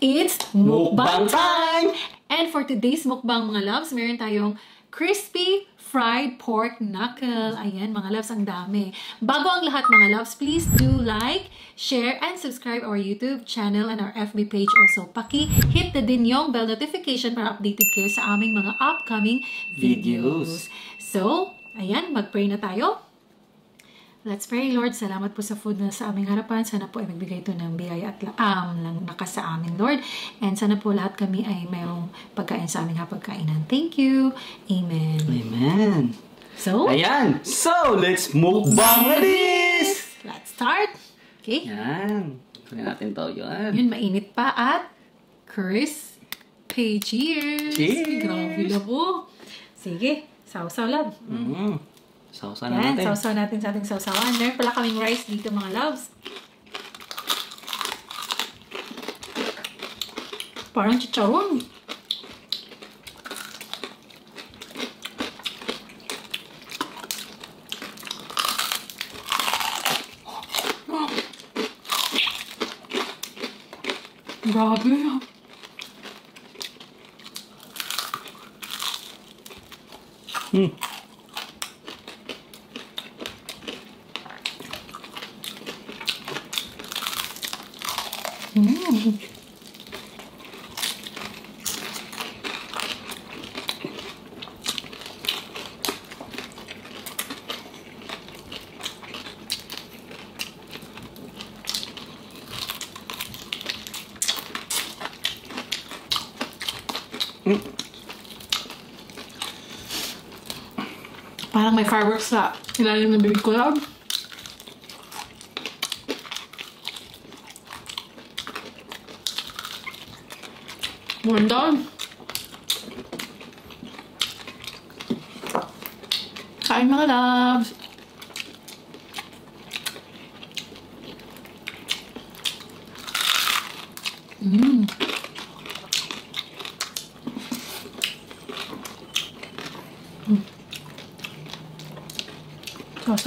It's Mukbang time! And for today's mukbang mga loves, meron tayong crispy fried pork knuckle. Ayan, mga loves, ang dami. Bago ang lahat mga loves, please do like, share, and subscribe our YouTube channel and our FB page also. Paki-hit the din yung bell notification para updated kayo sa aming mga upcoming videos. Videos. So, ayan, mag-pray na tayo. Let's pray, Lord. Salamat po sa food na sa aming harapan. Sana po ay magbigay ito ng biyaya at la- um, ng lakas sa amin, Lord. And sana po lahat kami ay mayroong pagkain sa aming hapagkainan. Thank you. Amen. Amen. So, Ayan. So, let's mukbang na this! let's start. Okay. Yan. Kunin natin to. Yan. Yun, mainit pa at crispy. Cheers! Cheers! Grabe na po. Sige, sausaw lang. Mm. Sausa Yan, na natin. sausaw natin sa ating sausawan. Meron pala kaming rice dito mga loves. Parang chicharon. Grabe. Mm. Parang may fireworks sa ilalim ng bibig ko lang. Ganda. Kain mga loves. Mm.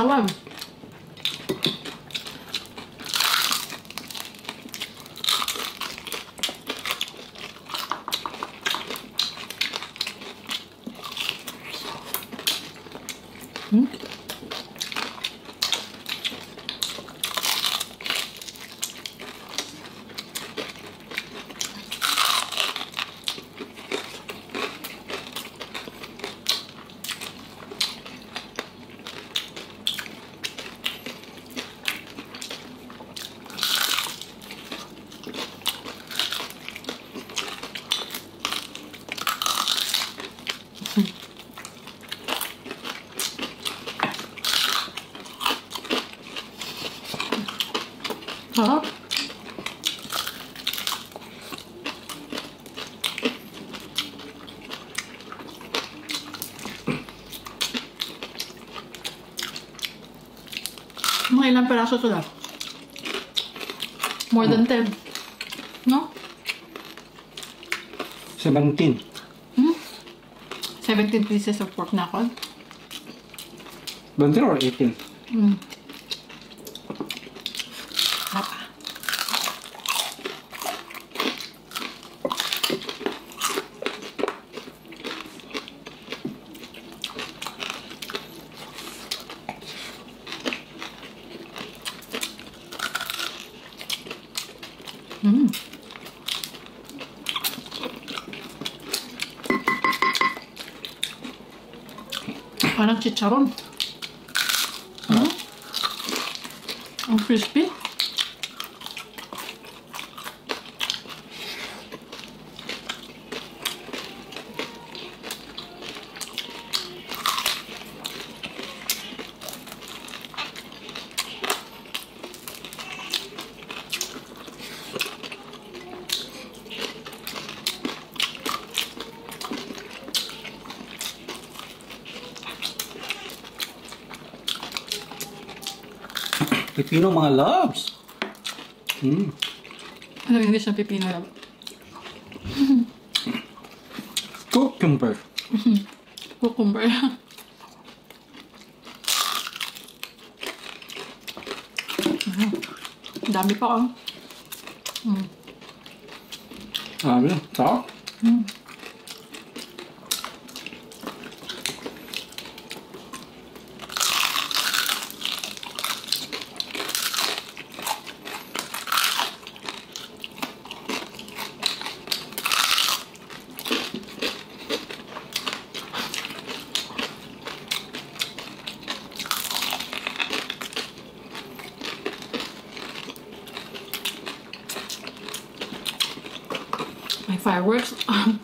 Sausawan. Hmm? Sarap. Mga ilang peraso ito lang? More than 10. No? 17. Hmm? 17 pieces of pork knuckle. 17 or 18? Mm. Parang chicharon. Hmm? Ang crispy. Pipino mga loves. Mm. Ano yung English ng pipino lang? Cucumber. Cucumber. Mm. Dami pa oh. Mm. Sabi, sarap. My fireworks. mm.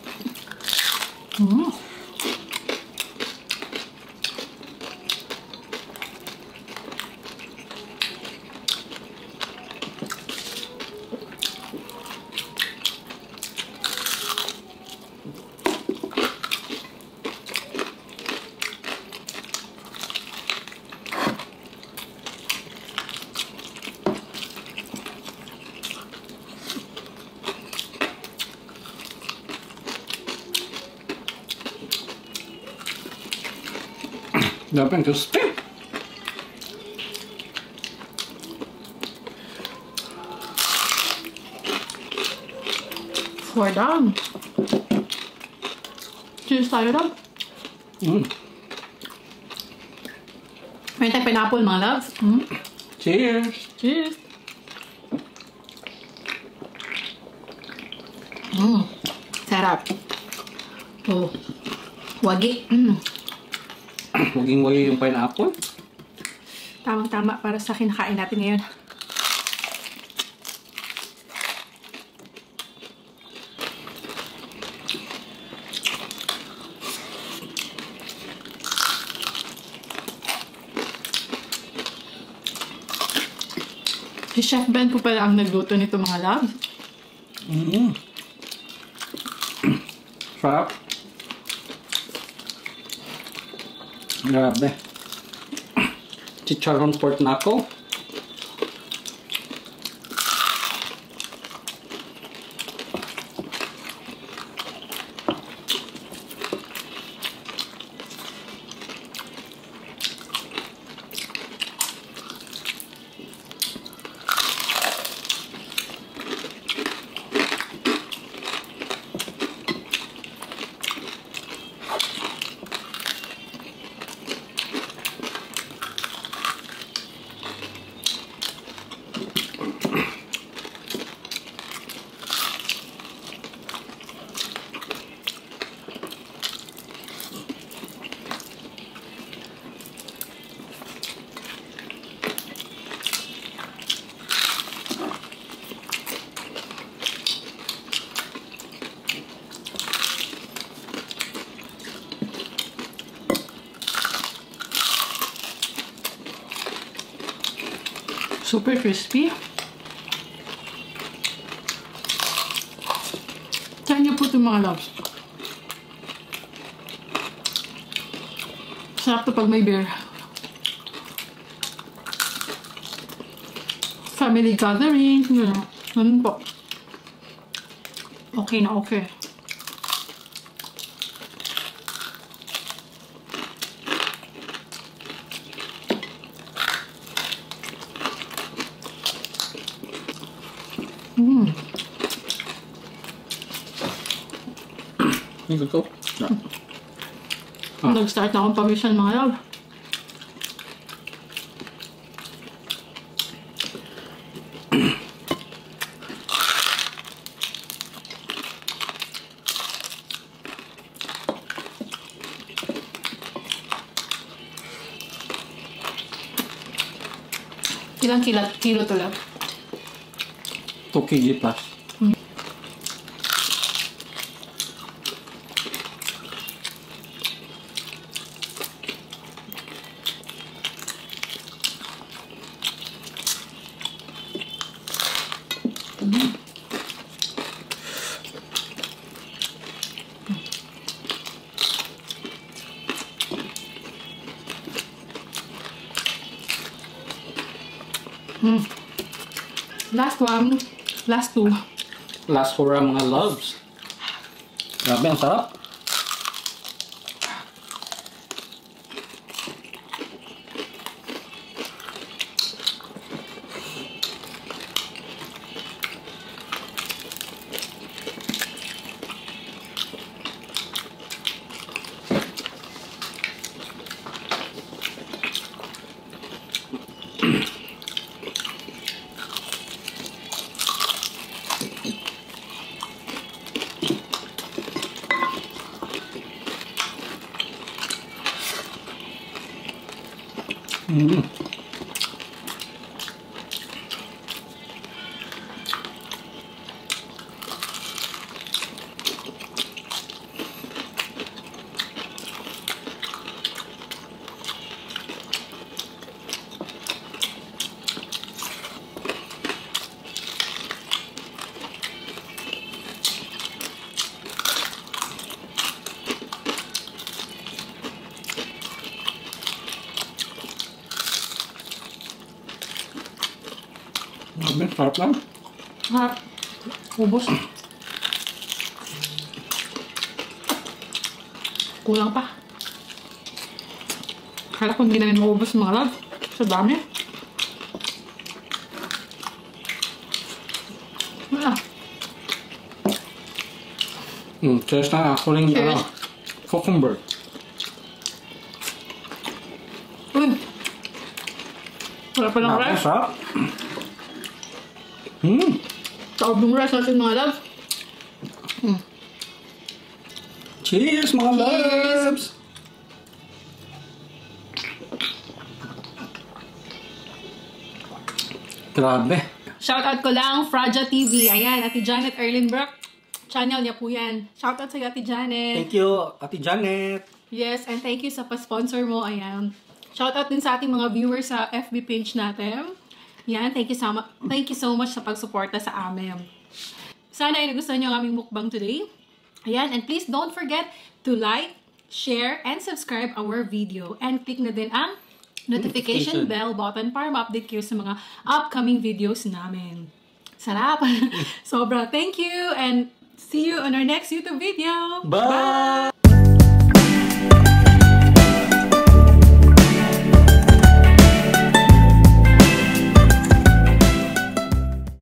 Grabe ang crispy. We're done. Cheers tayo daw. Mm. Meron tayong pineapple mga loves. Mm. Cheers! Cheers. Mm. Sarap. Oh. Wagi. Mm. Maging wagi yung pineapple. Tamang-tama para sa kinakain natin ngayon. Si Chef Ben po pala ang nagluto nito mga loves. Mm. Sarap. Grabe. Chicharon pork knuckle. Super crispy. Ito mga loves. Sarap to pag may beer. Family gathering, know. Ganun po. Okay na okay. Mm. Ang gusto. Nag-start na akong pawisan mga love. Ilang kilo, kilo to lang? 2 kg plus. Last one. Last two. Last for ang mga loves. Grabe, ang sarap. Grabe, sarap lang. Ha? Ubos. Kulang pa. Kala kung hindi namin maubos mga love. Sa dami. Wala. Mm, cheers na ako rin, Cheers. ano, cucumber. Uy! Wala pa ng rice. sarap. Mm. Taob ng rice natin mga love. Cheers, mga Cheers. loves! Grabe. Shoutout ko lang, Fraja TV. Ayan, Ate Janet Erlenbrook. Channel niya po yan. Shoutout sa Ate Janet. Thank you, Ate Janet. Yes, and thank you sa pa-sponsor mo. Ayan. Shoutout din sa ating mga viewers sa FB page natin. Yan, thank you so much, thank you so much sa pagsuporta sa amin. Sana ay nagustuhan niyo ang aming mukbang today. Ayan, and please don't forget to like, share, and subscribe our video. And click na din ang notification bell button para ma-update kayo sa mga upcoming videos namin. Sarap! Sobra. Thank you and see you on our next YouTube video. Bye!